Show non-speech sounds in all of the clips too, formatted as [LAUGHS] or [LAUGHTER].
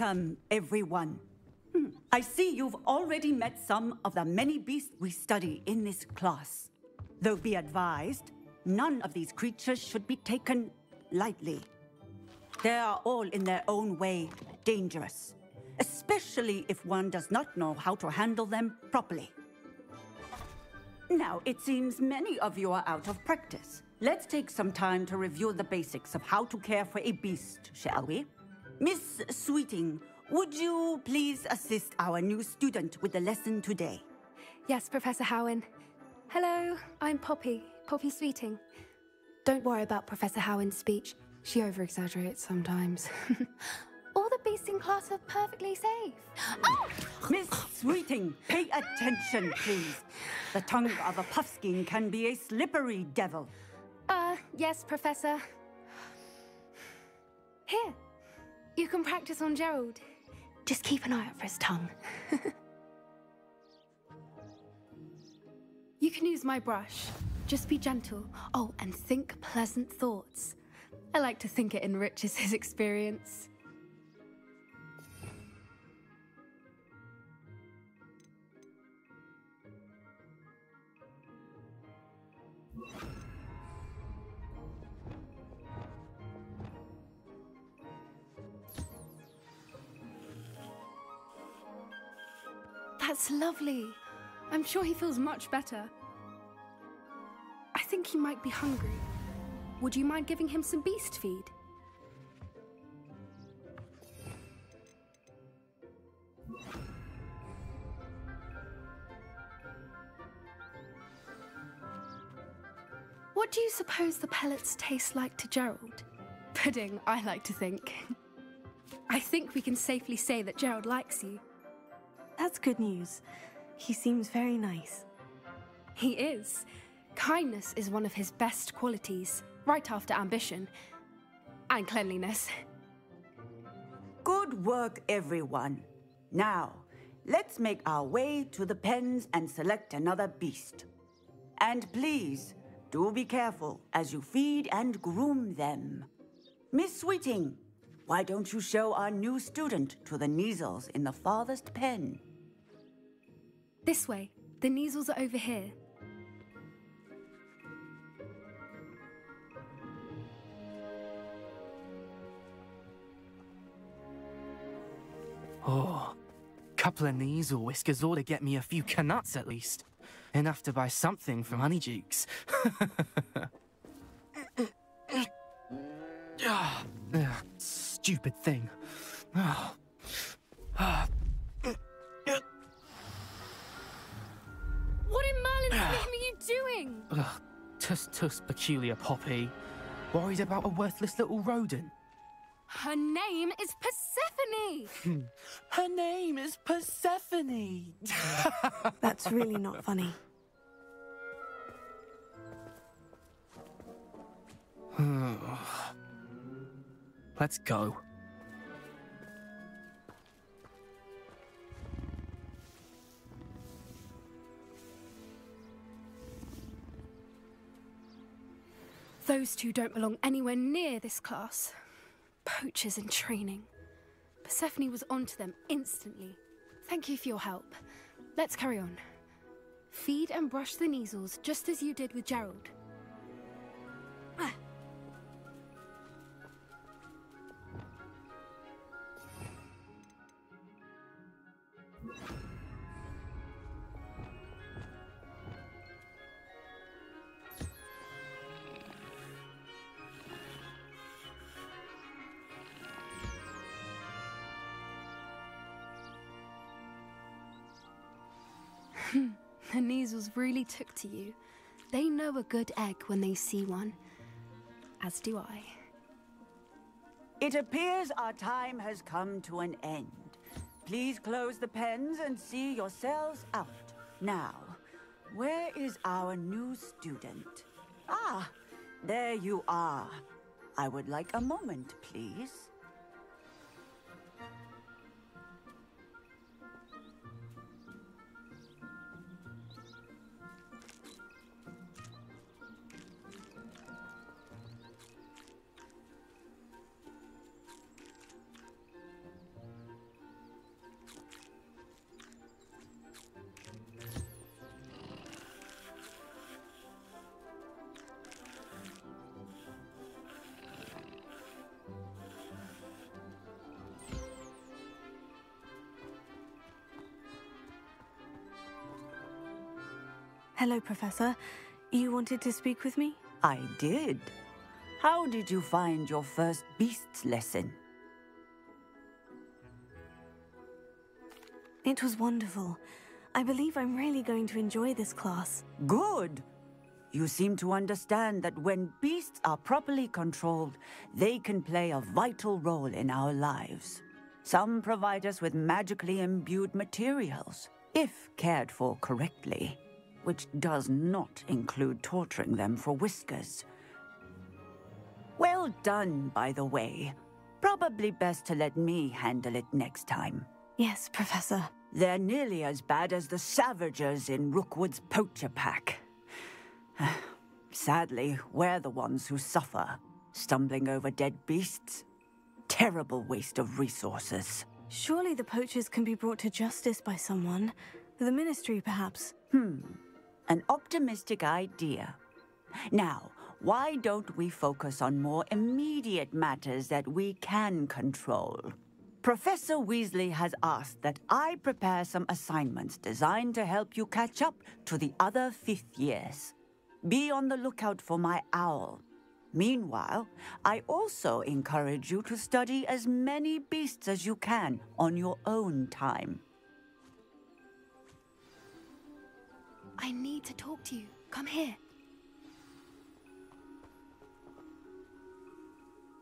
Welcome, everyone. Hmm, I see you've already met some of the many beasts we study in this class. Though be advised, none of these creatures should be taken lightly. They are all in their own way dangerous, especially if one does not know how to handle them properly. Now, it seems many of you are out of practice. Let's take some time to review the basics of how to care for a beast, shall we? Miss Sweeting, would you please assist our new student with the lesson today? Yes, Professor Howin. Hello, I'm Poppy, Poppy Sweeting. Don't worry about Professor Howin's speech. She over-exaggerates sometimes. [LAUGHS] All the beasts in class are perfectly safe. Oh! [GASPS] Miss Sweeting, pay attention, please. The tongue of a puffskein can be a slippery devil. Uh, yes, Professor. Here, you can practice on Gerald. Just keep an eye out for his tongue. [LAUGHS] you can use my brush. Just be gentle. Oh, and think pleasant thoughts. I like to think it enriches his experience. That's lovely. I'm sure he feels much better. I think he might be hungry. Would you mind giving him some beast feed? What do you suppose the pellets taste like to Gerald? Pudding, I like to think. [LAUGHS] I think we can safely say that Gerald likes you. That's good news. He seems very nice. He is. Kindness is one of his best qualities, right after ambition and cleanliness. Good work, everyone. Now, let's make our way to the pens and select another beast. And please, do be careful as you feed and groom them. Miss Sweeting, why don't you show our new student to the Kneazles in the farthest pen? This way. The Kneazles are over here. Oh, couple of Kneazle whiskers ought to get me a few Knuts at least. Enough to buy something from Honeydukes. [LAUGHS] Ah, stupid thing. Doing? Ugh, tuss tuss peculiar Poppy. Worried about a worthless little rodent. Her name is Persephone! Hmm. Her name is Persephone! [LAUGHS] That's really not funny. [SIGHS] Let's go. Those two don't belong anywhere near this class. Poachers in training. Persephone was onto them instantly. Thank you for your help. Let's carry on. Feed and brush the Kneazles just as you did with Gerald. Ah. [LAUGHS] The Kneazles really took to you. They know a good egg when they see one. As do I. It appears our time has come to an end. Please close the pens and see yourselves out. Now, where is our new student? Ah, there you are. I would like a moment, please. Hello, Professor. You wanted to speak with me? I did. How did you find your first beasts lesson? It was wonderful. I believe I'm really going to enjoy this class. Good. You seem to understand that when beasts are properly controlled, they can play a vital role in our lives. Some provide us with magically imbued materials, if cared for correctly, which does not include torturing them for whiskers. Well done, by the way. Probably best to let me handle it next time. Yes, Professor. They're nearly as bad as the Savagers in Rookwood's poacher pack. [SIGHS] Sadly, we're the ones who suffer, stumbling over dead beasts. Terrible waste of resources. Surely the poachers can be brought to justice by someone. The Ministry, perhaps. Hmm. An optimistic idea. Now, why don't we focus on more immediate matters that we can control? Professor Weasley has asked that I prepare some assignments designed to help you catch up to the other fifth years. Be on the lookout for my owl. Meanwhile, I also encourage you to study as many beasts as you can on your own time. I need to talk to you. Come here.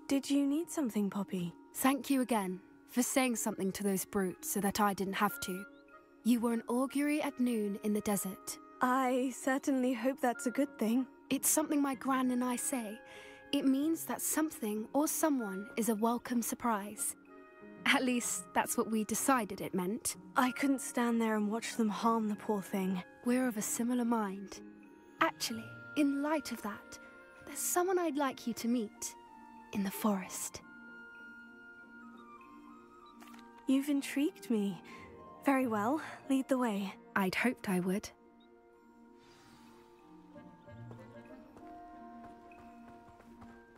Did you need something, Poppy? Thank you again for saying something to those brutes so that I didn't have to. You were an Augurey at noon in the desert. I certainly hope that's a good thing. It's something my gran and I say. It means that something or someone is a welcome surprise. At least, that's what we decided it meant. I couldn't stand there and watch them harm the poor thing. We're of a similar mind. Actually, in light of that, there's someone I'd like you to meet in the forest. You've intrigued me. Very well, lead the way. I'd hoped I would.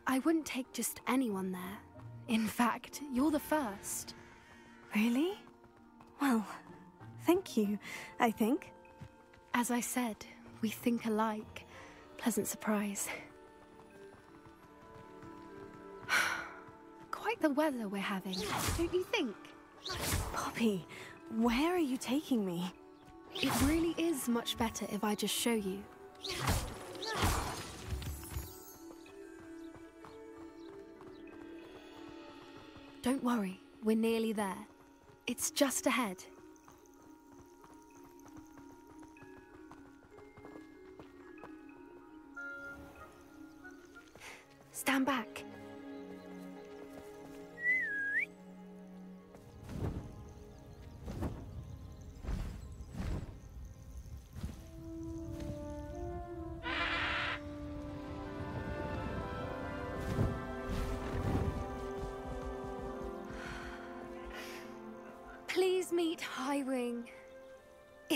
I wouldn't take just anyone there. In fact, you're the first. Really? Well, thank you, I think. As I said, we think alike. Pleasant surprise. [SIGHS] Quite the weather we're having, don't you think? Poppy, where are you taking me? It really is much better if I just show you. Don't worry, we're nearly there. It's just ahead. Stand back.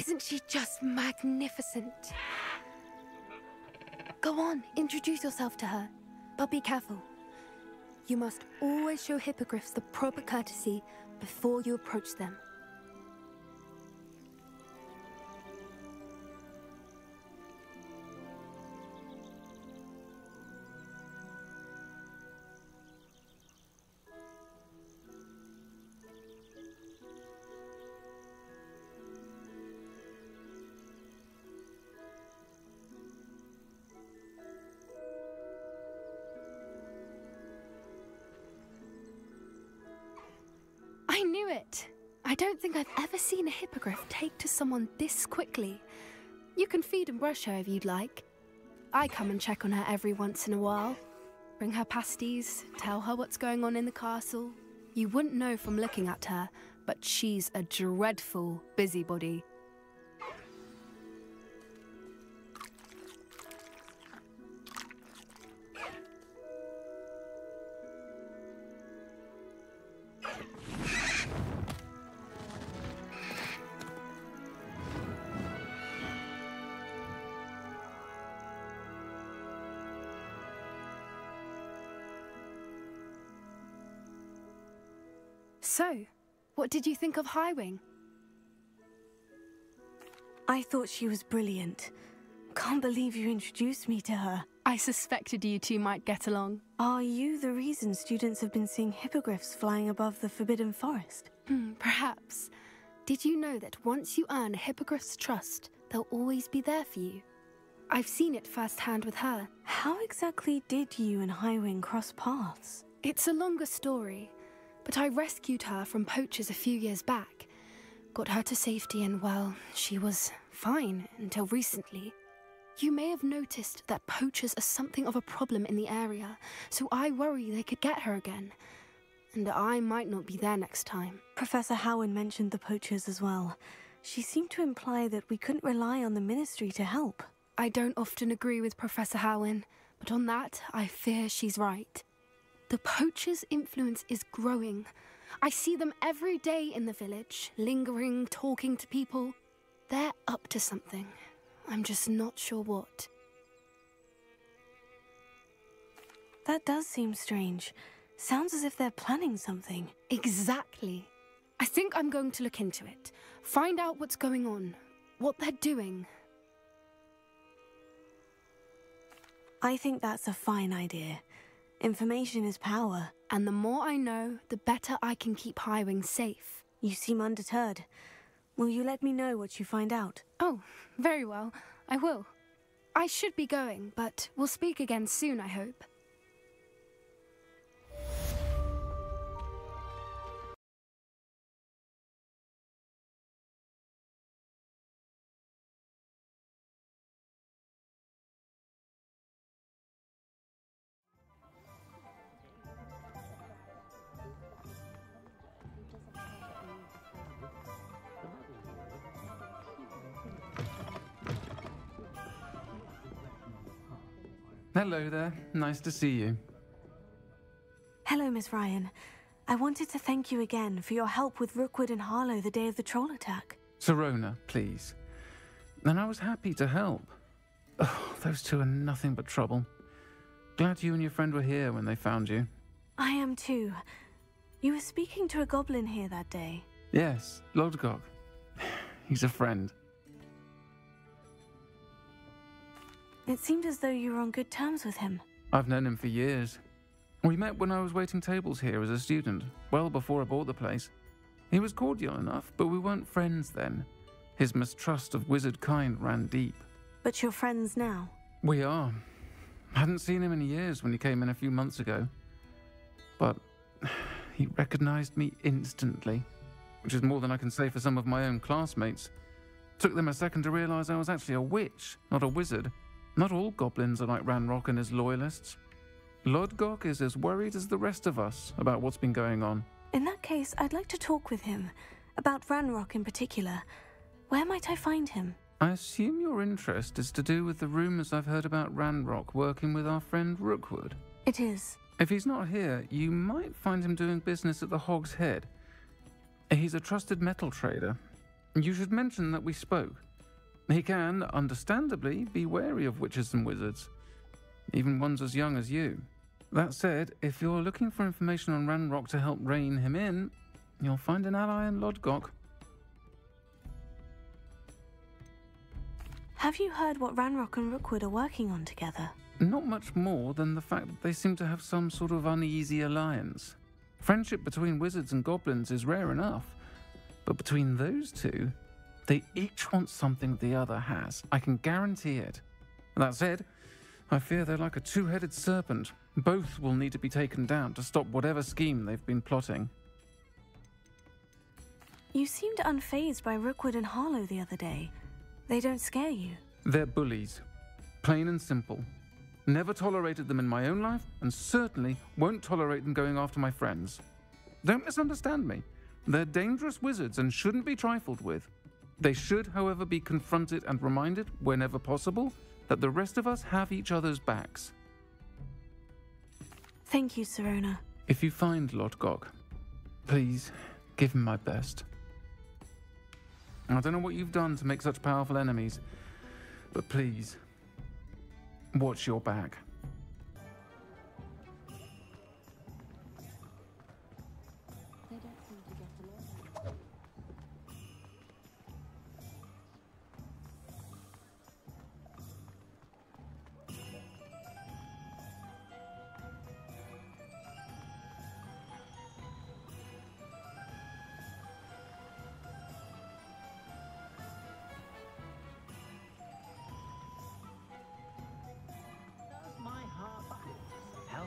Isn't she just magnificent? Go on, introduce yourself to her. But be careful. You must always show hippogriffs the proper courtesy before you approach them. Seen a hippogriff take to someone this quickly. You can feed and brush her if you'd like. I come and check on her every once in a while. Bring her pasties, tell her what's going on in the castle. You wouldn't know from looking at her, but she's a dreadful busybody. Did you think of Highwing? I thought she was brilliant. can't believe you introduced me to her. I suspected you two might get along. Are you the reason students have been seeing hippogriffs flying above the Forbidden Forest? Hmm, perhaps. Did you know that once you earn a hippogriff's trust, they'll always be there for you? I've seen it firsthand with her. How exactly did you and Highwing cross paths? It's a longer story, but I rescued her from poachers a few years back. Got her to safety, and well, she was fine until recently. You may have noticed that poachers are something of a problem in the area, so I worry they could get her again. And I might not be there next time. Professor Howin mentioned the poachers as well. She seemed to imply that we couldn't rely on the Ministry to help. I don't often agree with Professor Howin, but on that, I fear she's right. The poacher's influence is growing. I see them every day in the village, lingering, talking to people. They're up to something. I'm just not sure what. That does seem strange. Sounds as if they're planning something. Exactly. I think I'm going to look into it, find out what's going on, what they're doing. I think that's a fine idea. Information is power. And the more I know, the better I can keep Highwing safe. You seem undeterred. Will you let me know what you find out? Oh, very well. I will. I should be going, but we'll speak again soon, I hope. Hello there. Nice to see you. Hello, Miss Ryan. I wanted to thank you again for your help with Rookwood and Harlow the day of the troll attack. Sirona, please. And I was happy to help. Oh, those two are nothing but trouble. Glad you and your friend were here when they found you. I am too. You were speaking to a goblin here that day. Yes, Lodgok. [SIGHS] He's a friend. It seemed as though you were on good terms with him. I've known him for years. We met when I was waiting tables here as a student, well before I bought the place. He was cordial enough, but we weren't friends then. His mistrust of wizard kind ran deep. But you're friends now. We are. I hadn't seen him in years when he came in a few months ago. But he recognized me instantly, which is more than I can say for some of my own classmates. Took them a second to realize I was actually a witch, not a wizard. Not all goblins are like Ranrock and his loyalists. Lodgok is as worried as the rest of us about what's been going on. In that case, I'd like to talk with him. About Ranrock in particular. Where might I find him? I assume your interest is to do with the rumors I've heard about Ranrock working with our friend Rookwood. It is. If he's not here, you might find him doing business at the Hog's Head. He's a trusted metal trader. You should mention that we spoke. He can, understandably, be wary of witches and wizards, even ones as young as you. That said, if you're looking for information on Ranrock to help rein him in, you'll find an ally in Lodgok. Have you heard what Ranrock and Rookwood are working on together? Not much more than the fact that they seem to have some sort of uneasy alliance. Friendship between wizards and goblins is rare enough, but between those two, they each want something the other has. I can guarantee it. That said, I fear they're like a two headed serpent. Both will need to be taken down to stop whatever scheme they've been plotting. You seemed unfazed by Rookwood and Harlow the other day. They don't scare you. They're bullies. Plain and simple. Never tolerated them in my own life, and certainly won't tolerate them going after my friends. Don't misunderstand me. They're dangerous wizards and shouldn't be trifled with. They should, however, be confronted and reminded, whenever possible, that the rest of us have each other's backs. Thank you, Sirona. If you find Lodgok, please give him my best. I don't know what you've done to make such powerful enemies, but please, watch your back.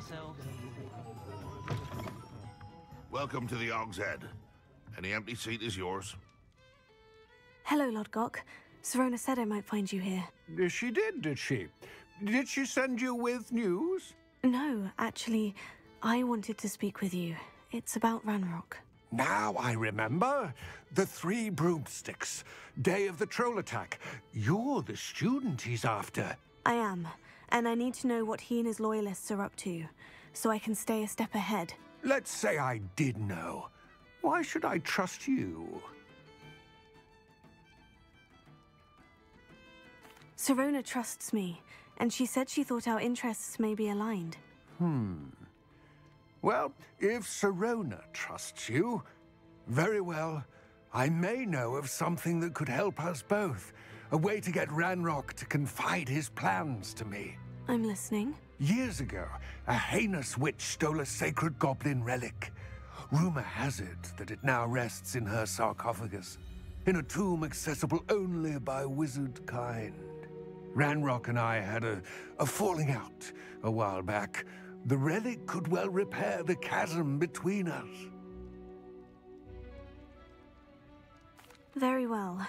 Myself. Welcome to the Og's Head. Any empty seat is yours. Hello, Lodgok. Sirona said I might find you here. She did, did she? Did she send you with news? No, actually, I wanted to speak with you. It's about Ranrock. Now I remember. The three broomsticks. Day of the troll attack. You're the student he's after. I am, and I need to know what he and his loyalists are up to, so I can stay a step ahead. Let's say I did know. Why should I trust you? Sirona trusts me, and she said she thought our interests may be aligned. Hmm. Well, if Sirona trusts you, very well. I may know of something that could help us both. A way to get Ranrock to confide his plans to me. I'm listening. Years ago, a heinous witch stole a sacred goblin relic. Rumor has it that it now rests in her sarcophagus, in a tomb accessible only by wizard kind. Ranrock and I had a, a falling out a while back. The relic could well repair the chasm between us. Very well.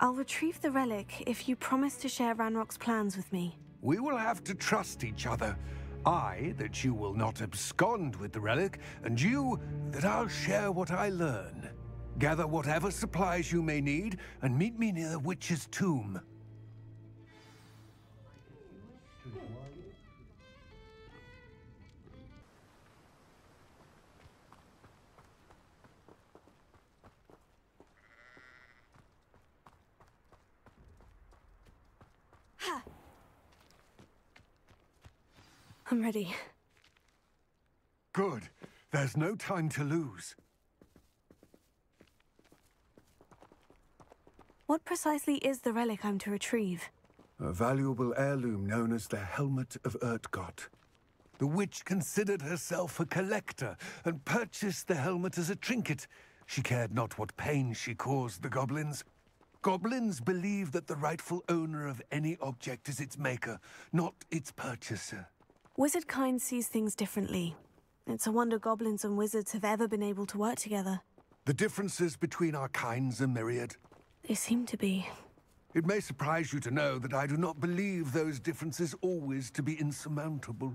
I'll retrieve the relic if you promise to share Ranrock's plans with me. We will have to trust each other. I, that you will not abscond with the relic, and you, that I'll share what I learn. Gather whatever supplies you may need, and meet me near the witch's tomb. I'm ready. Good. There's no time to lose. What precisely is the relic I'm to retrieve? A valuable heirloom known as the Helmet of Urtkot. The witch considered herself a collector and purchased the helmet as a trinket. She cared not what pain she caused the goblins. Goblins believe that the rightful owner of any object is its maker, not its purchaser. Wizard kind sees things differently. It's a wonder goblins and wizards have ever been able to work together. The differences between our kinds are myriad. They seem to be. It may surprise you to know that I do not believe those differences always to be insurmountable.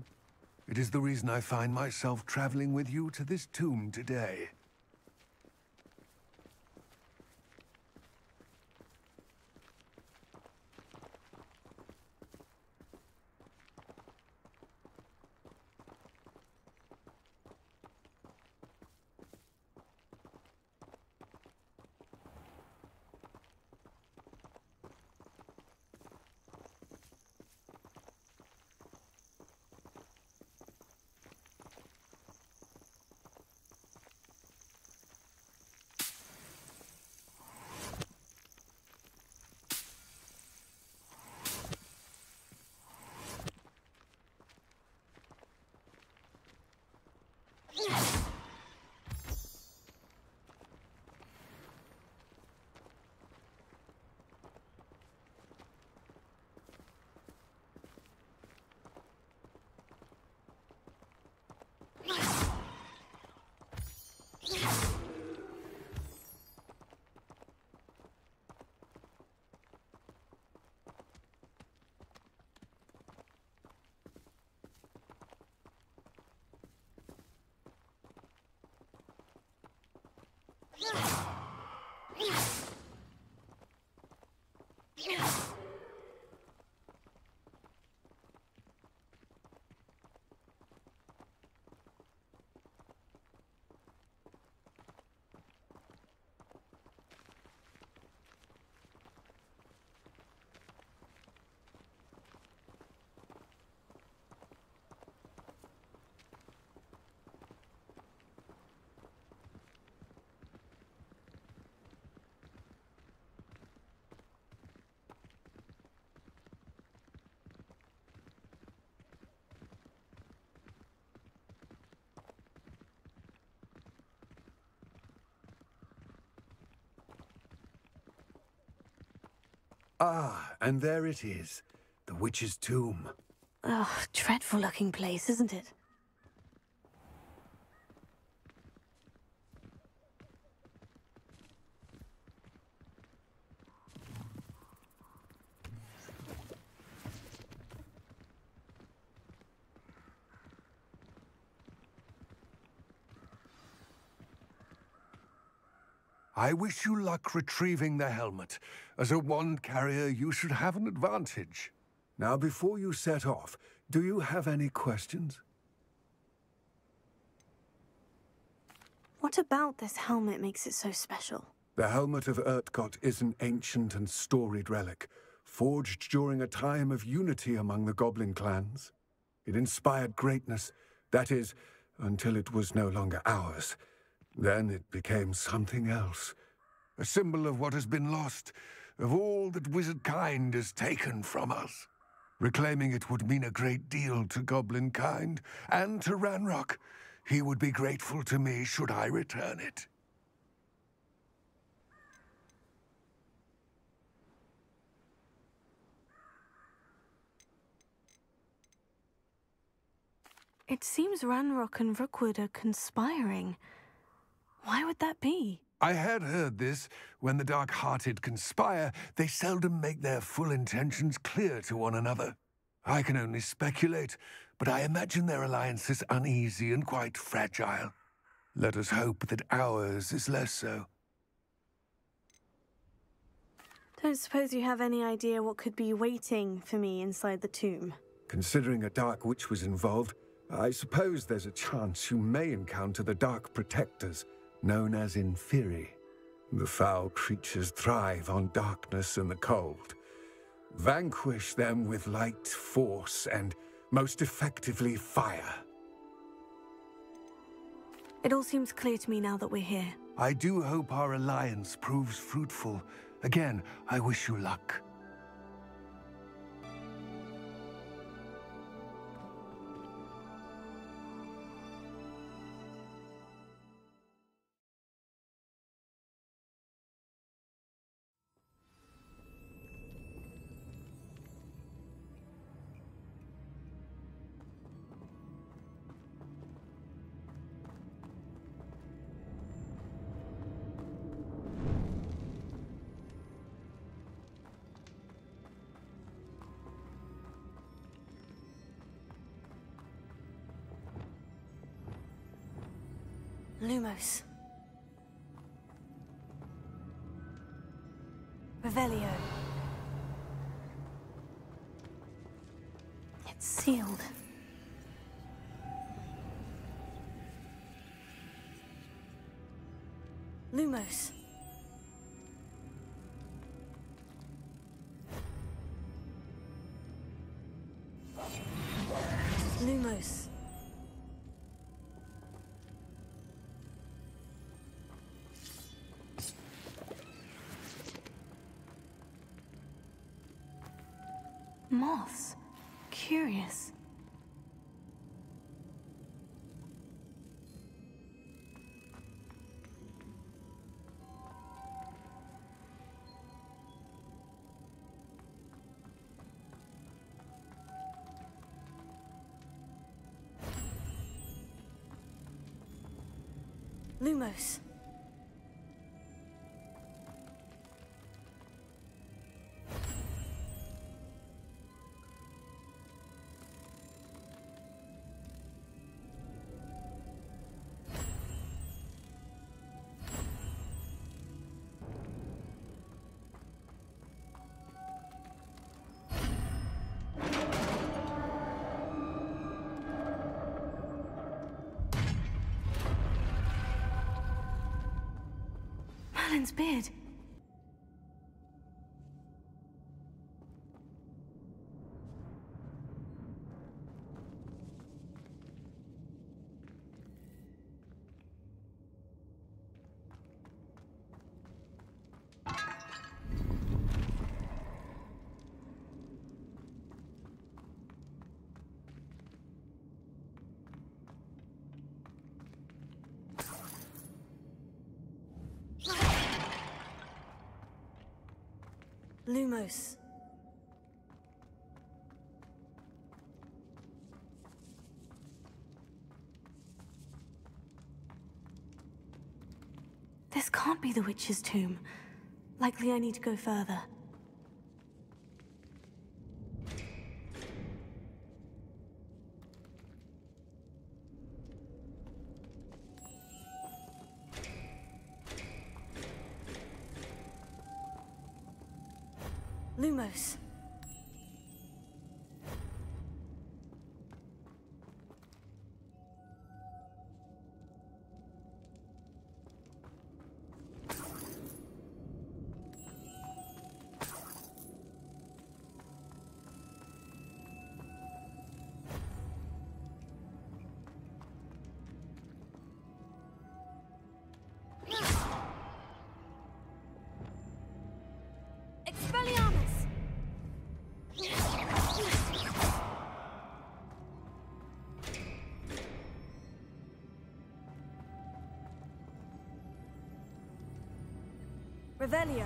It is the reason I find myself traveling with you to this tomb today. Ah, and there it is. The witch's tomb. Ugh, dreadful looking place, isn't it? I wish you luck retrieving the helmet. As a wand carrier, you should have an advantage. Now, before you set off, do you have any questions? What about this helmet makes it so special? The helmet of Urtkot is an ancient and storied relic, forged during a time of unity among the goblin clans. It inspired greatness, that is, until it was no longer ours. Then it became something else. A symbol of what has been lost, of all that wizard kind has taken from us. Reclaiming it would mean a great deal to goblin kind, and to Ranrock. He would be grateful to me should I return it. It seems Ranrock and Rookwood are conspiring. Why would that be? I had heard this. When the dark-hearted conspire, they seldom make their full intentions clear to one another. I can only speculate, but I imagine their alliance is uneasy and quite fragile. Let us hope that ours is less so. Don't suppose you have any idea what could be waiting for me inside the tomb? Considering a Dark Witch was involved, I suppose there's a chance you may encounter the Dark Protectors, known as Inferi. The foul creatures thrive on darkness and the cold. Vanquish them with light, force, and most effectively fire. It all seems clear to me now that we're here. I do hope our alliance proves fruitful. Again, I wish you luck. Lumos. Moths. Curious. Lumos. Merlin's beard. Lumos. This can't be the witch's tomb. Likely I need to go further. [SIGHS]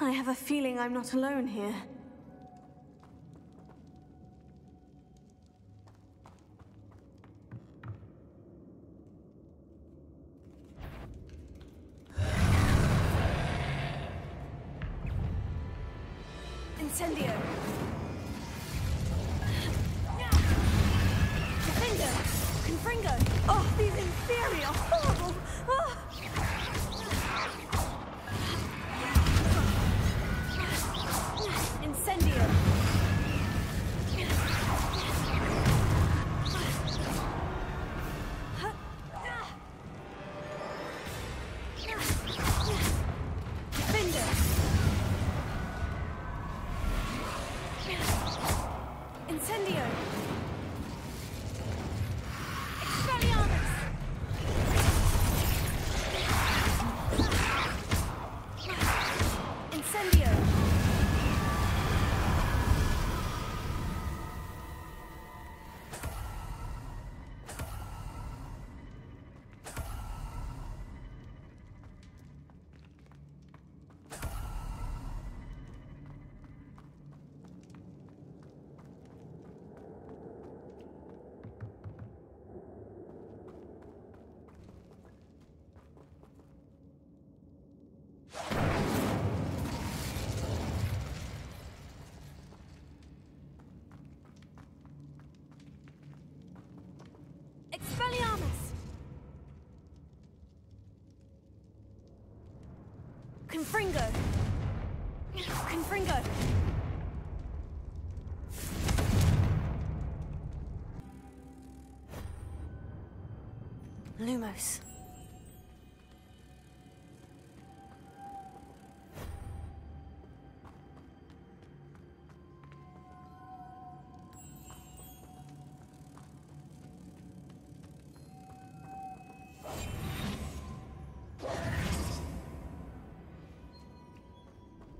I have a feeling I'm not alone here.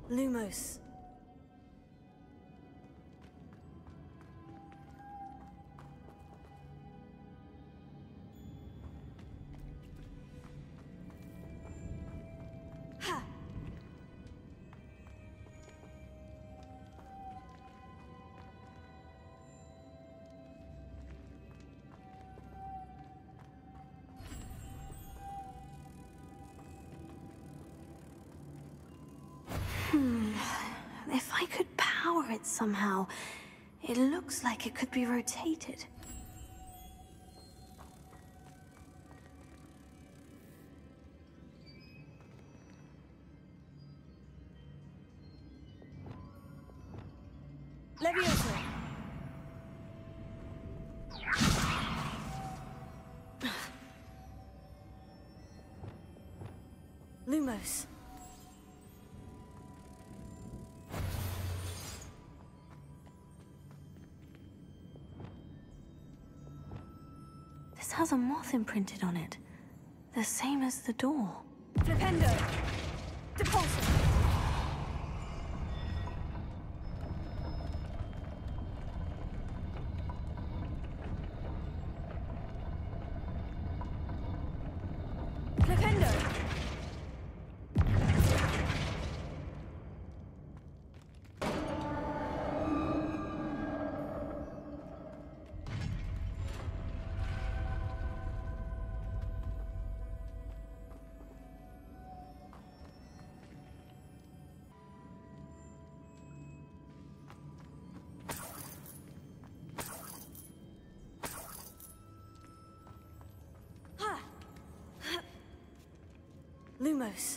Lumos. Somehow, it looks like it could be rotated. Moth imprinted on it. The same as the door. Flipendo! Depulso! Lumos.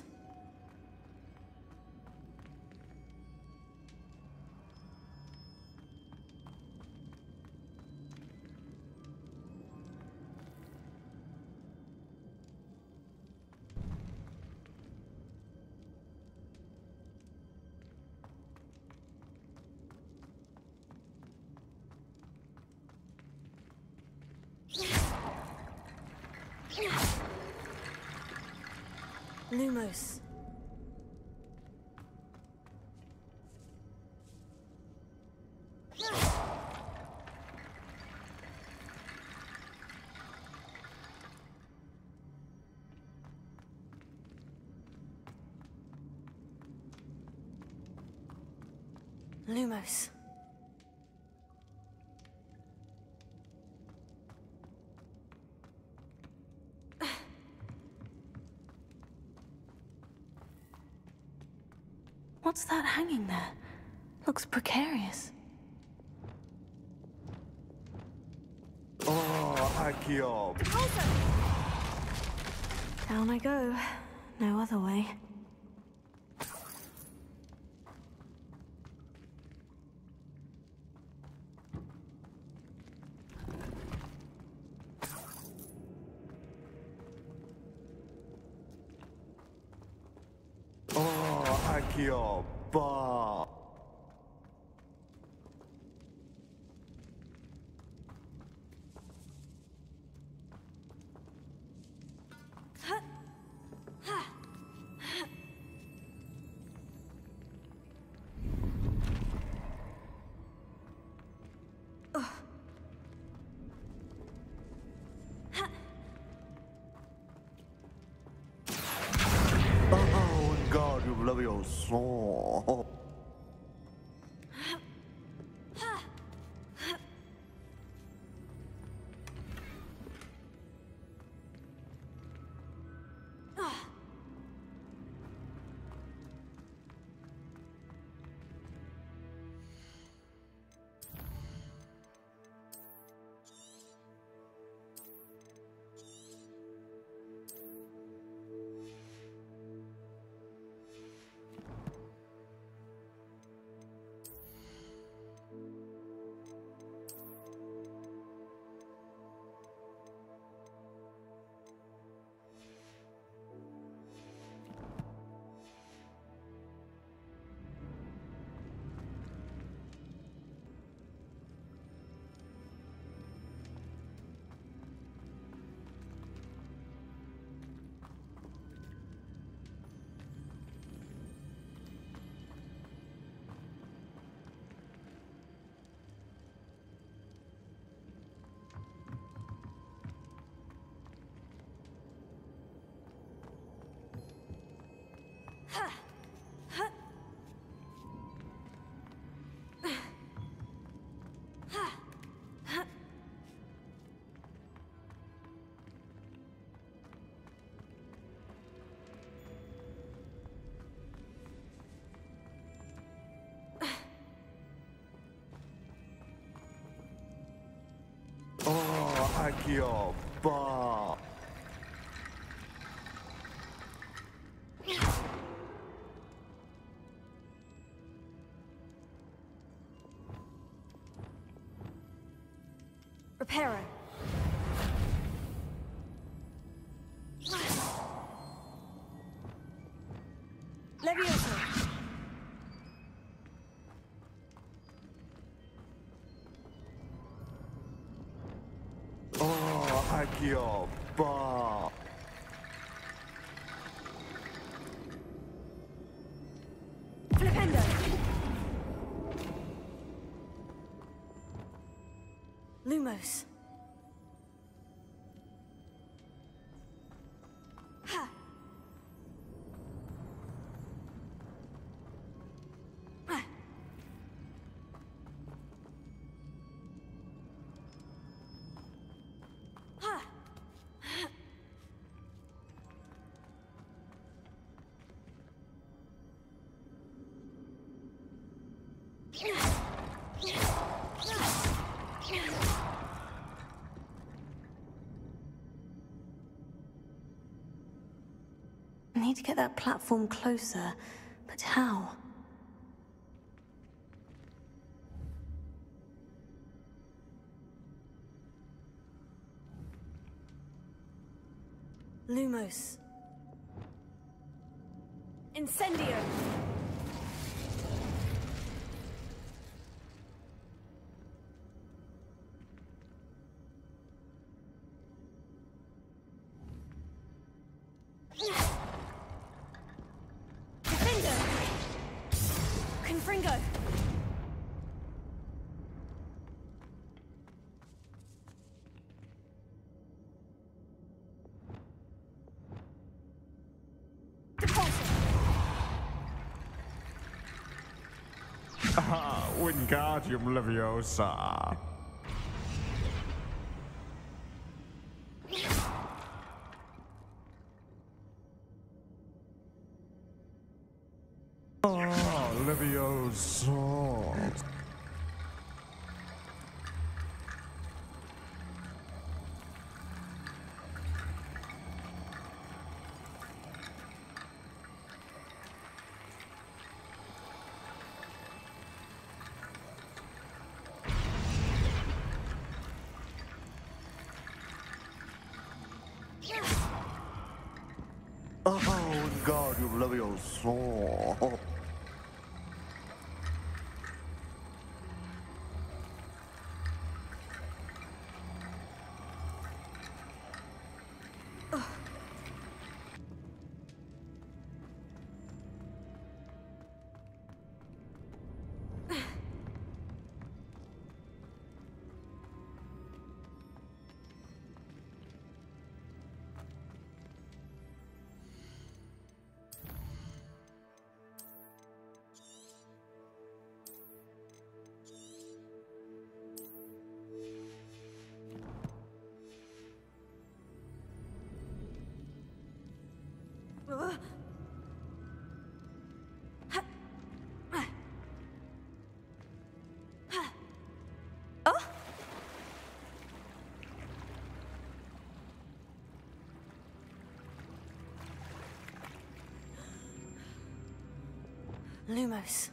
Lumos. Lumos. What's that hanging there? Looks precarious. Oh, Accio. Down I go. No other way. Oh, Accio. Bah. Reparo. Levioso. Oh, Accio. Bah. Flipendo. Lumos. Need to get that platform closer, but how? Lumos. Incendio! Wingardium Leviosa. Ah, Leviosa. Ah, Wingardium Leviosa. Lumos.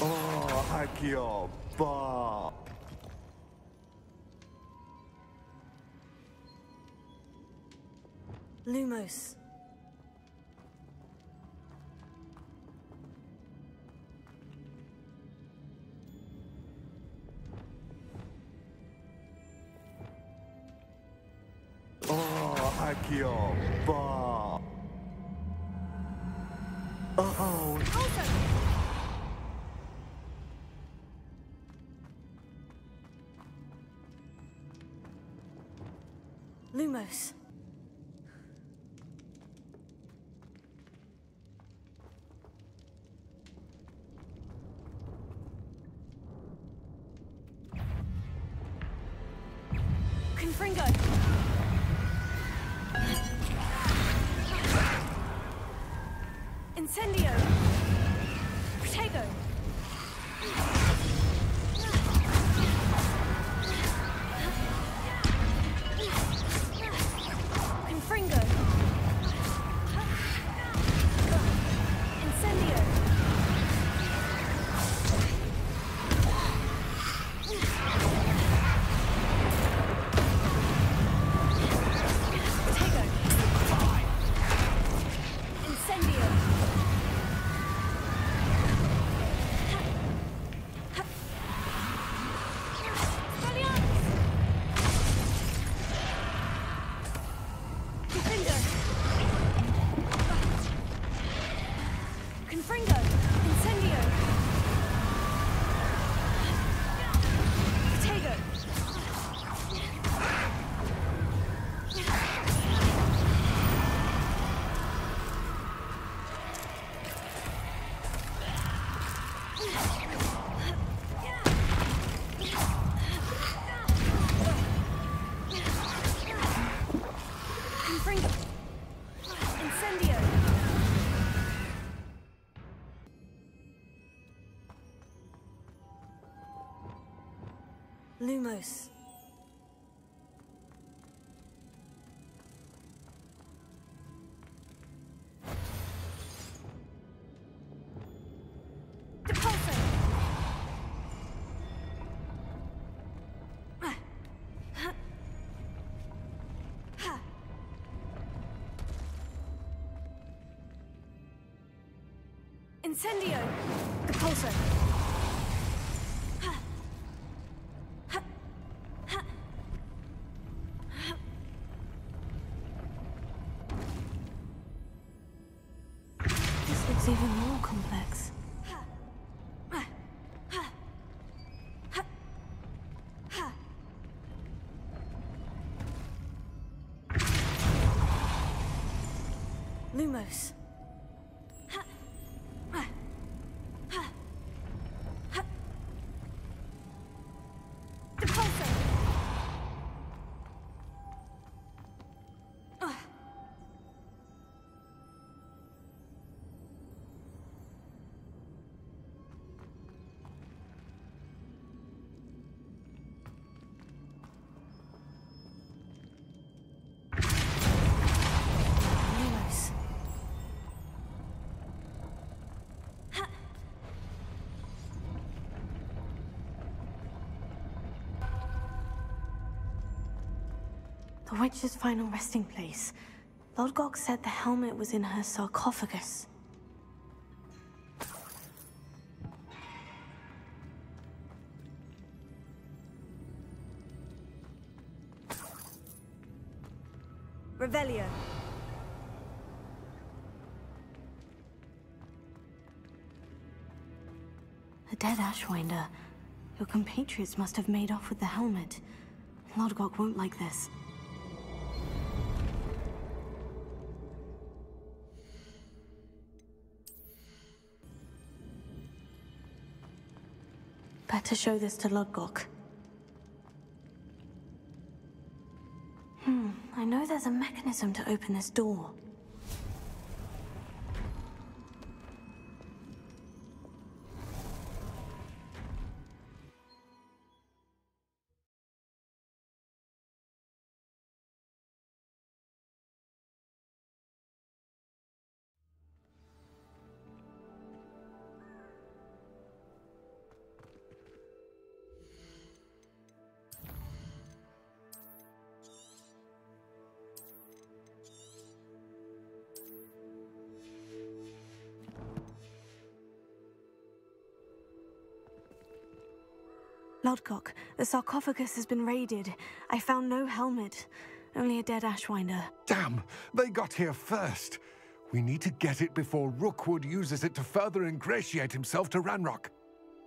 Oh, Accio, Ba. Lumos. Oh, Accio, Ba. Oh, Lumos. Depulso! Incendio! Depulso! Even more complex. Lumos. The witch's final resting place. Lodgok said the helmet was in her sarcophagus. Revelio! A dead Ashwinder. Your compatriots must have made off with the helmet. Lodgok won't like this. Better show this to Lodgok. Hmm, I know there's a mechanism to open this door. The sarcophagus has been raided. I found no helmet, only a dead Ashwinder. Damn, they got here first. We need to get it before Rookwood uses it to further ingratiate himself to Ranrock.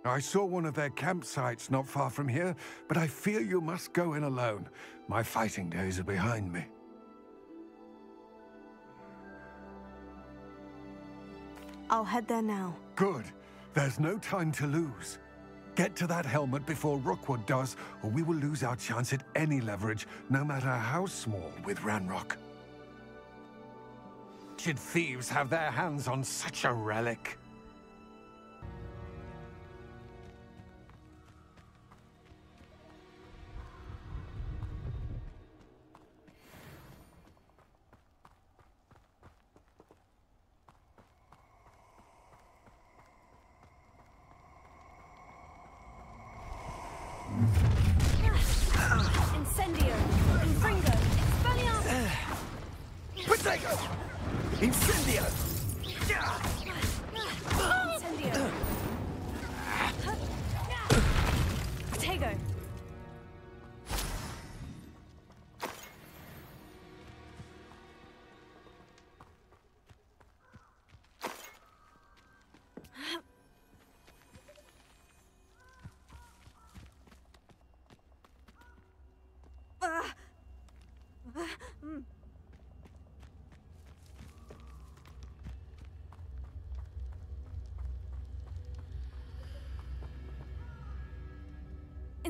I saw one of their campsites not far from here, but I fear you must go in alone. My fighting days are behind me. I'll head there now. Good. There's no time to lose. Get to that helmet before Rookwood does, or we will lose our chance at any leverage, no matter how small, with Ranrock. Should thieves have their hands on such a relic?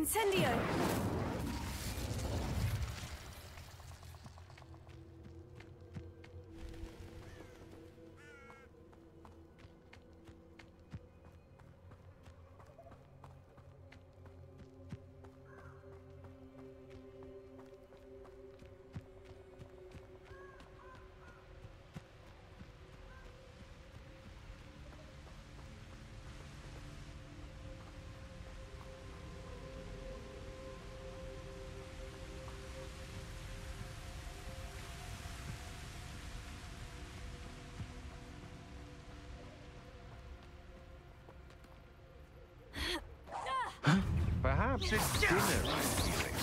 Incendio! It's dinner feeling.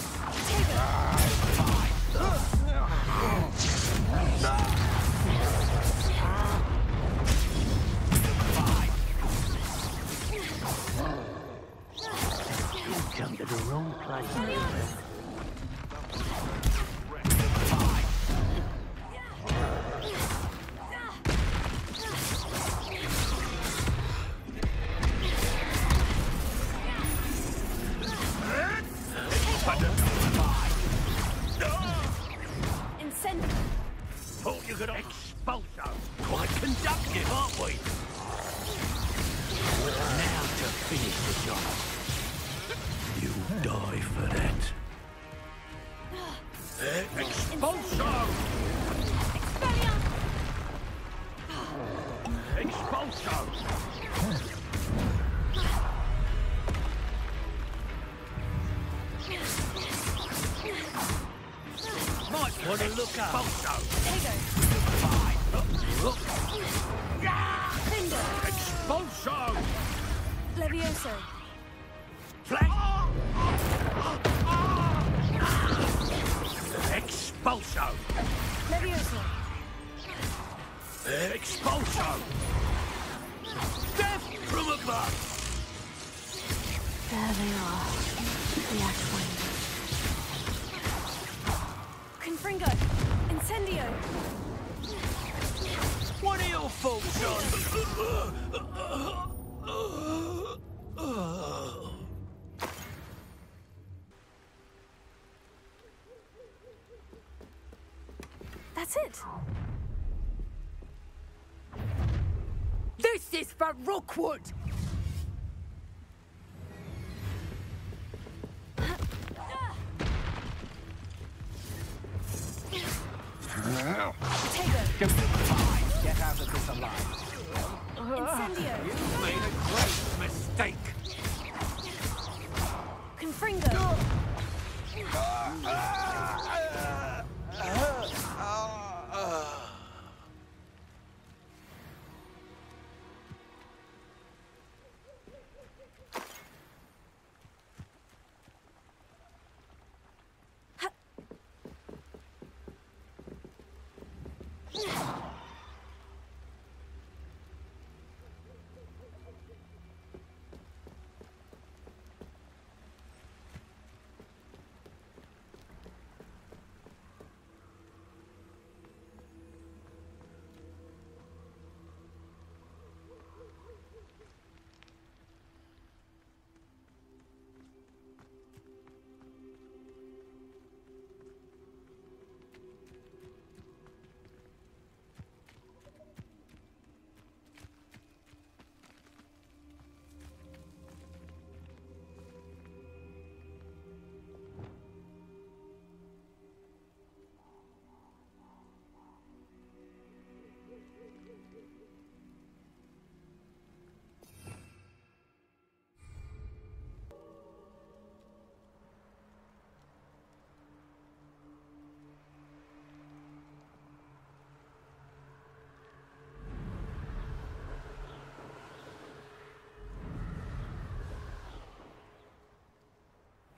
Come to the wrong place. Want for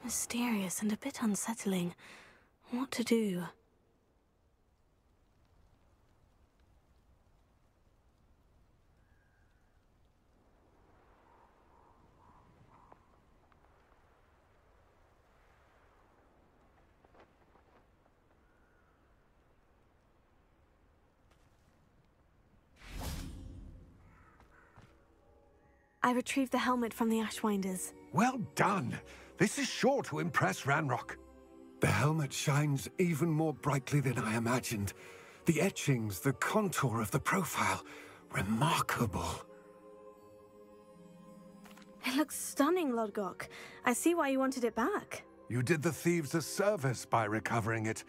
Mysterious and a bit unsettling. What to do? I retrieved the helmet from the Ashwinders. Well done. This is sure to impress Ranrock. The helmet shines even more brightly than I imagined. The etchings, the contour of the profile, remarkable. It looks stunning, Lodgok. I see why you wanted it back. You did the thieves a service by recovering it.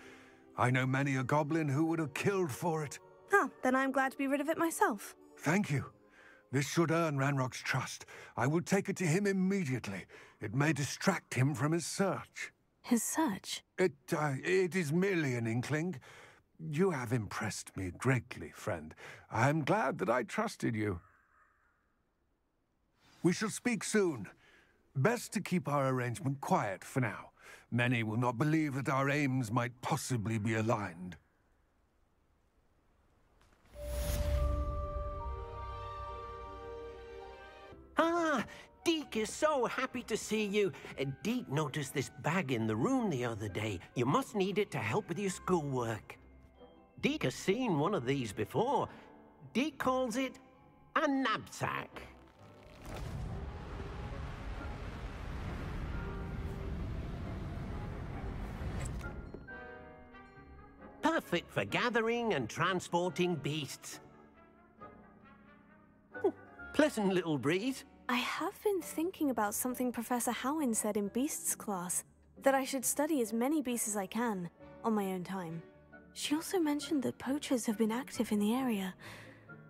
I know many a goblin who would have killed for it. Ah, then I'm glad to be rid of it myself. Thank you. This should earn Ranrock's trust. I will take it to him immediately. It may distract him from his search. His search? It, uh, it is merely an inkling. You have impressed me greatly, friend. I am glad that I trusted you. We shall speak soon. Best to keep our arrangement quiet for now. Many will not believe that our aims might possibly be aligned. Is so happy to see you. Uh, Deek noticed this bag in the room the other day. You must need it to help with your schoolwork. Deek has seen one of these before. Deek calls it a Nab-Sack. Perfect for gathering and transporting beasts. Hmm, Pleasant little breeze. I have been thinking about something Professor Howin said in Beasts class that I should study as many beasts as I can on my own time. She also mentioned that poachers have been active in the area,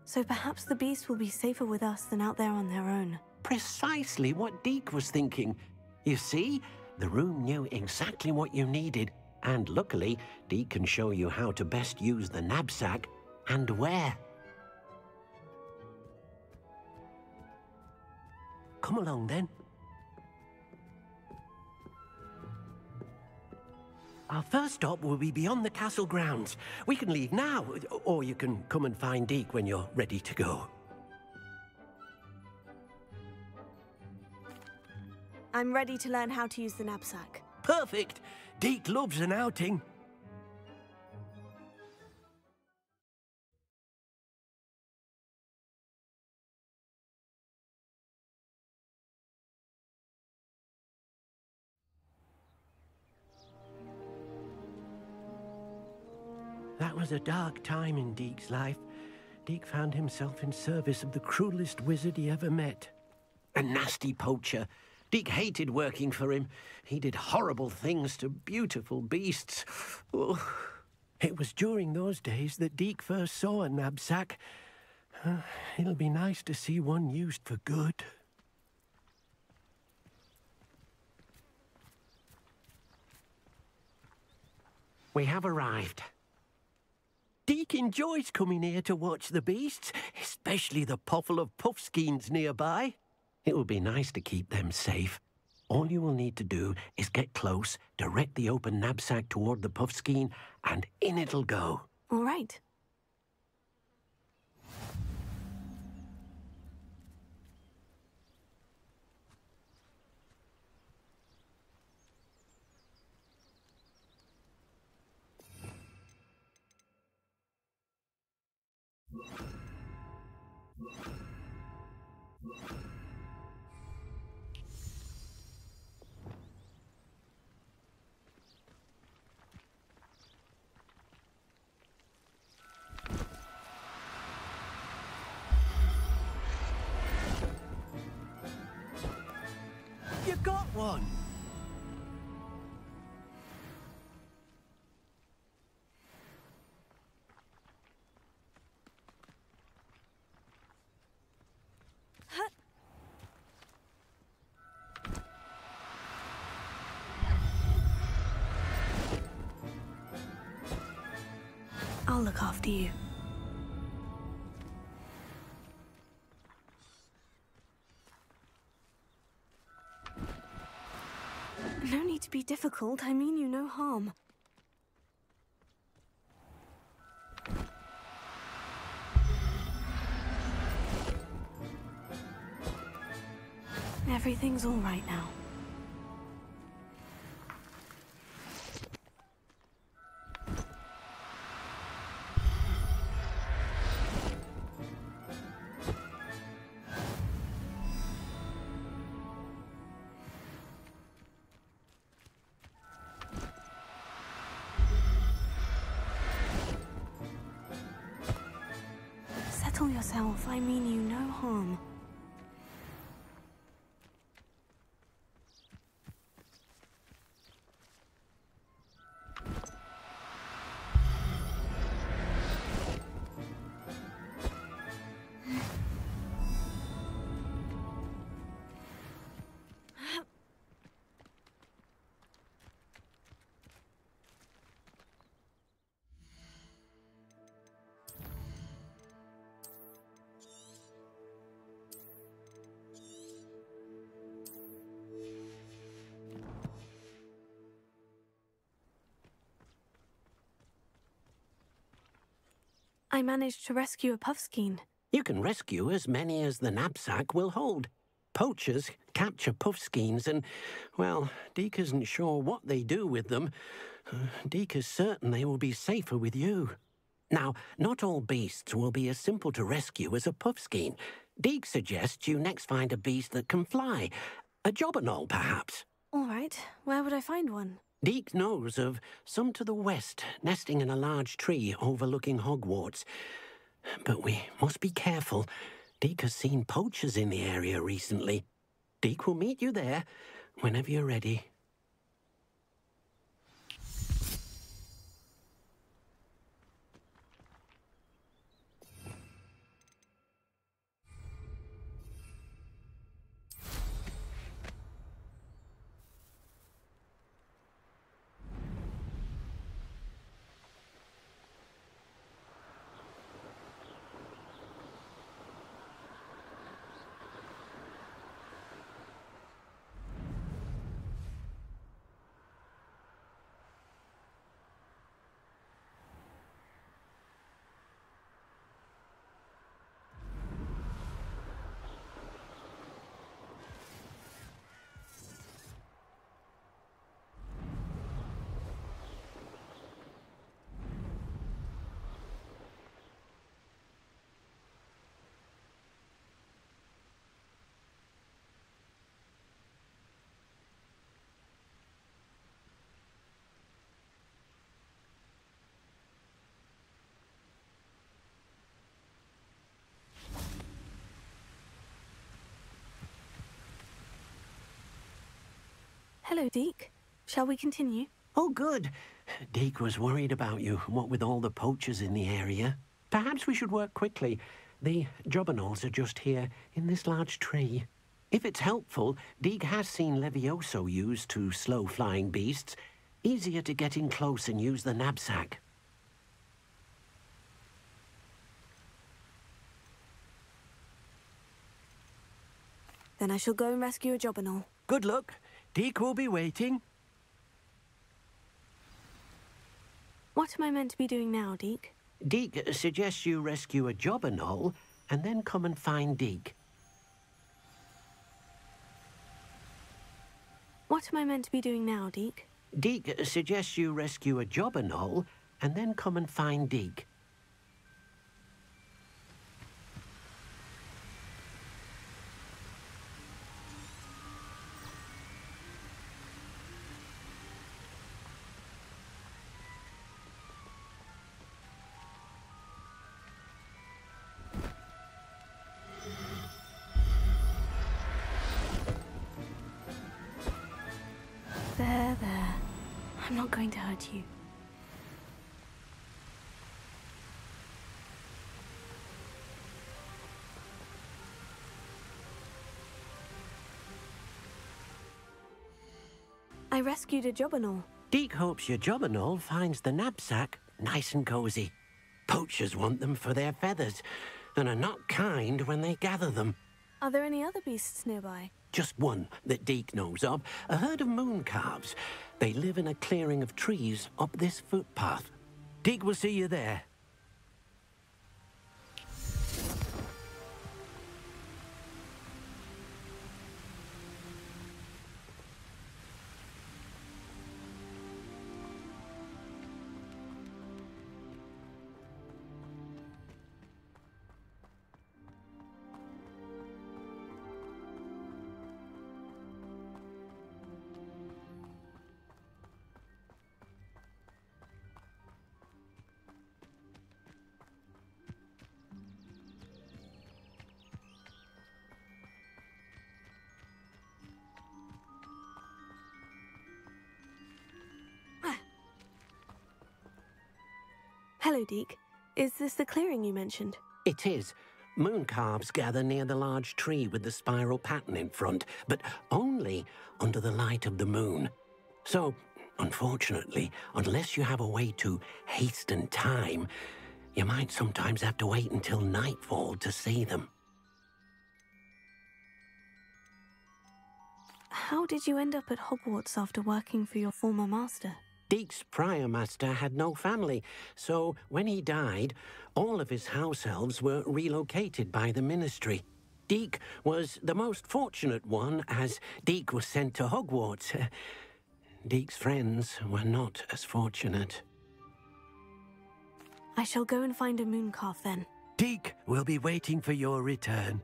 so perhaps the beasts will be safer with us than out there on their own. Precisely what Deek was thinking. You see, the room knew exactly what you needed, and luckily, Deek can show you how to best use the Nab-Sack and where. Come along then. Our first stop will be beyond the castle grounds. We can leave now, or you can come and find Deek when you're ready to go. I'm ready to learn how to use the Nab-Sack. Perfect. Deek loves an outing. Was a dark time in Deek's life. Deek found himself in service of the cruelest wizard he ever met. A nasty poacher. Deek hated working for him. He did horrible things to beautiful beasts. Oh. It was during those days that Deek first saw a Nab-Sack. Uh, it'll be nice to see one used for good. We have arrived. Deek enjoys coming here to watch the beasts, especially the poffle of puffskeins nearby. It will be nice to keep them safe. All you will need to do is get close, direct the open Nab-Sack toward the puffskein, and in it'll go. All right. One! I'll look after you. Difficult. I mean you no harm. Everything's all right now. Yourself. I I managed to rescue a puffskein. You can rescue as many as the Nab-Sack will hold. Poachers capture puffskeins and, well, Deek isn't sure what they do with them. Uh, Deek is certain they will be safer with you. Now, not all beasts will be as simple to rescue as a puffskein. Deek suggests you next find a beast that can fly. A jobberknoll, perhaps. All right, where would I find one? Deek knows of some to the west, nesting in a large tree overlooking Hogwarts. But we must be careful. Deek has seen poachers in the area recently. Deek will meet you there whenever you're ready. Hello, Deek. Shall we continue? Oh, good. Deek was worried about you, what with all the poachers in the area. Perhaps we should work quickly. The jobberknolls are just here, in this large tree. If it's helpful, Deek has seen Levioso used to slow flying beasts. Easier to get in close and use the Nab-Sack. Then I shall go and rescue a jobberknoll. Good luck. Deek will be waiting. What am I meant to be doing now, Deek? Deek suggests you rescue a jobberknoll and then come and find Deek. What am I meant to be doing now, Deek? Deek suggests you rescue a jobberknoll and then come and find Deek. You. I rescued a jobberknoll. Deek hopes your jobberknoll finds the Nab-Sack nice and cozy. Poachers want them for their feathers and are not kind when they gather them. Are there any other beasts nearby? Just one that Deek knows of, a herd of moon calves. They live in a clearing of trees up this footpath. Deek will see you there. Hello, Deek. Is this the clearing you mentioned? It is. Moon calves gather near the large tree with the spiral pattern in front, but only under the light of the moon. So, unfortunately, unless you have a way to hasten time, you might sometimes have to wait until nightfall to see them. How did you end up at Hogwarts after working for your former master? Deek's prior master had no family, so when he died, all of his house elves were relocated by the ministry. Deek was the most fortunate one, as Deek was sent to Hogwarts. [LAUGHS] Deek's friends were not as fortunate. I shall go and find a moon calf then. Deek will be waiting for your return.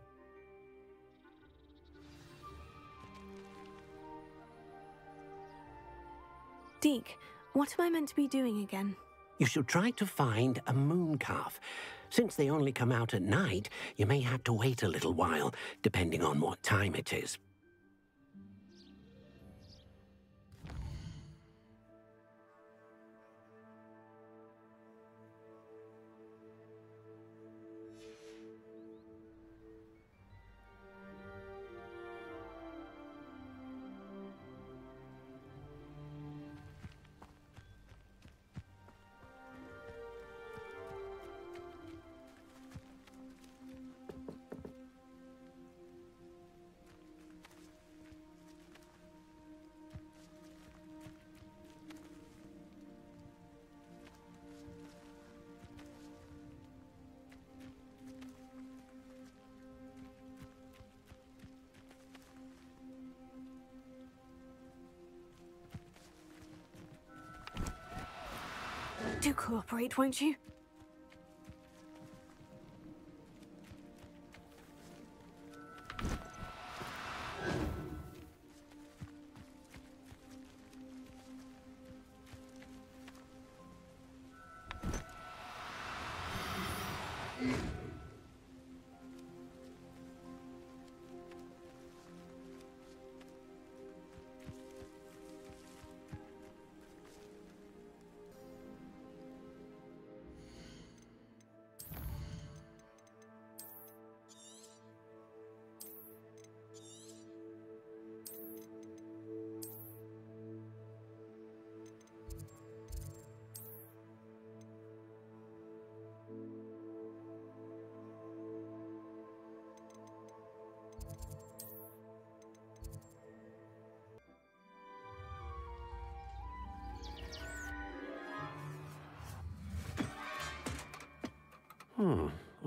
Deek, what am I meant to be doing again? You should try to find a moon calf. Since they only come out at night, you may have to wait a little while, depending on what time it is. Do cooperate, won't you?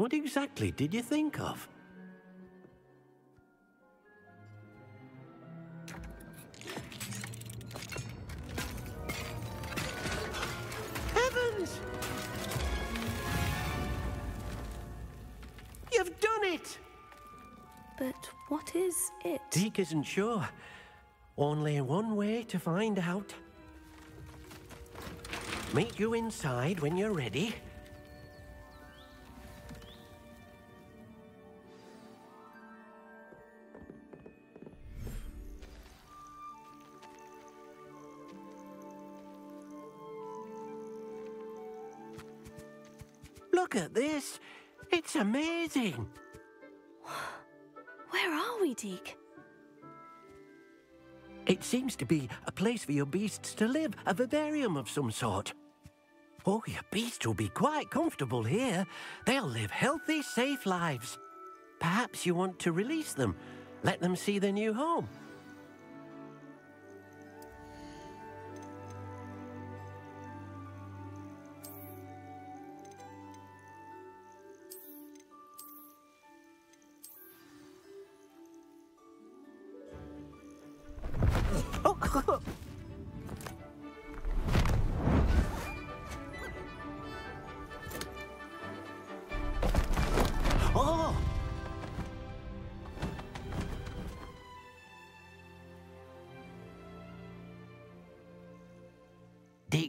What exactly did you think of? Heavens! You've done it! But what is it? Deek isn't sure. Only one way to find out. Meet you inside when you're ready. Amazing. Where are we, Deek? It seems to be a place for your beasts to live, a vivarium of some sort. Oh, your beasts will be quite comfortable here. They'll live healthy, safe lives. Perhaps you want to release them, let them see their new home.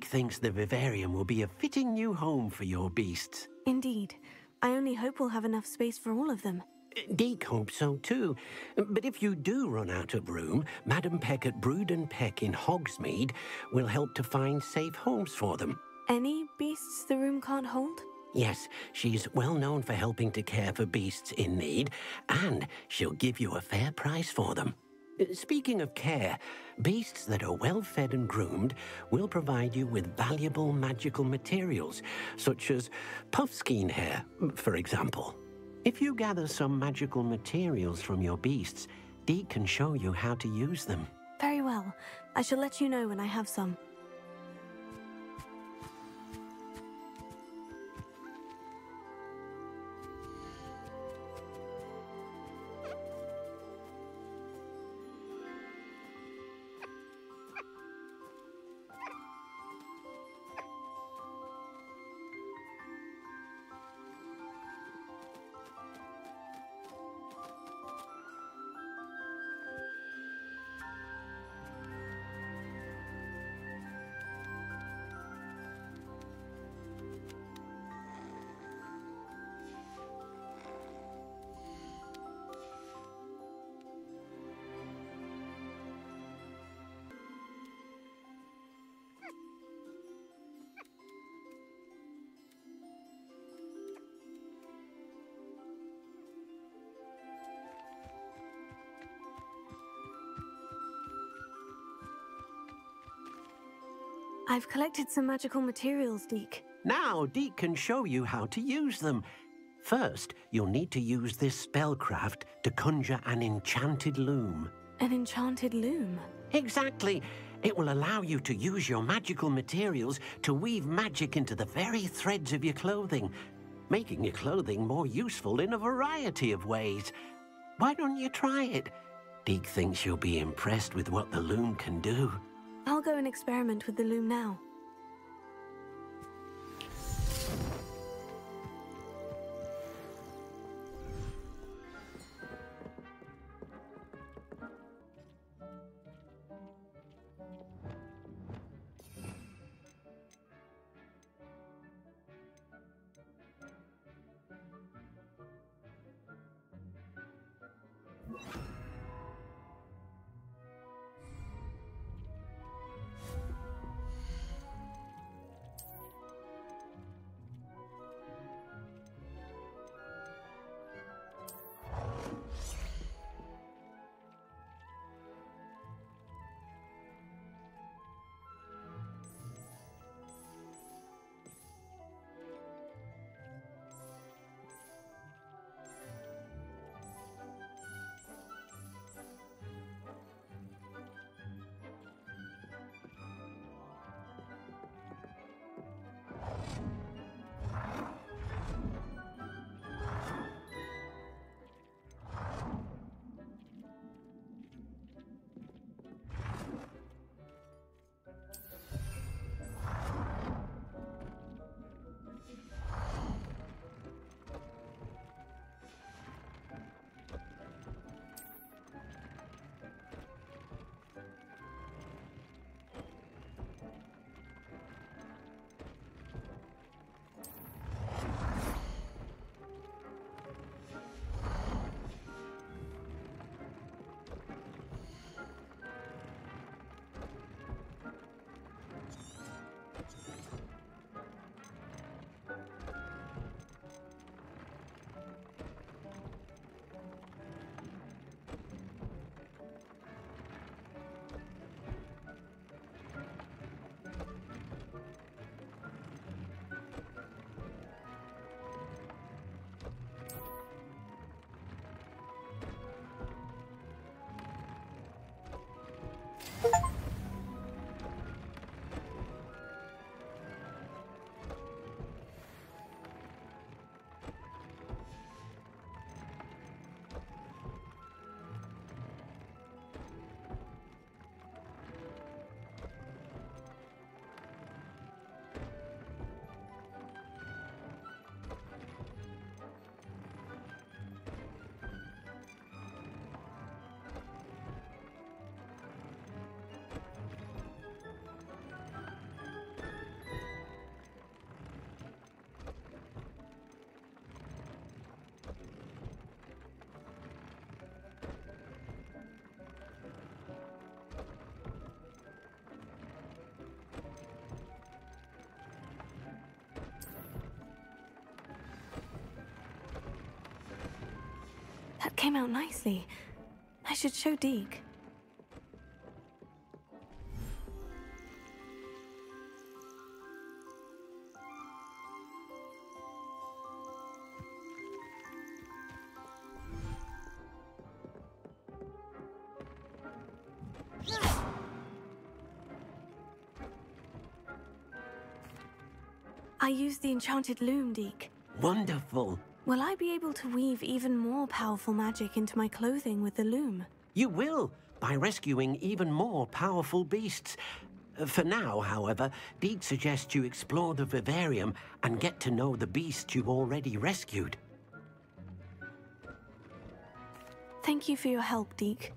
Thinks the vivarium will be a fitting new home for your beasts. Indeed. I only hope we'll have enough space for all of them. Deek hopes so too. But if you do run out of room, Madam Peck at Brood and Peck in Hogsmeade will help to find safe homes for them. Any beasts the room can't hold? Yes, she's well known for helping to care for beasts in need, and she'll give you a fair price for them. Speaking of care, beasts that are well fed and groomed will provide you with valuable magical materials, such as puffskin hair, for example. If you gather some magical materials from your beasts, Deek can show you how to use them. Very well. I shall let you know when I have some. I've collected some magical materials, Deek. Now, Deek can show you how to use them. First, you'll need to use this spellcraft to conjure an enchanted loom. An enchanted loom? Exactly. It will allow you to use your magical materials to weave magic into the very threads of your clothing, making your clothing more useful in a variety of ways. Why don't you try it? Deek thinks you'll be impressed with what the loom can do. I'll go and experiment with the loom now. Came out nicely. I should show Deek. I used the enchanted loom, Deek. Wonderful. Will I be able to weave even more powerful magic into my clothing with the loom? You will, by rescuing even more powerful beasts. Uh, For now, however, Deek suggests you explore the vivarium and get to know the beasts you've already rescued. Thank you for your help, Deek.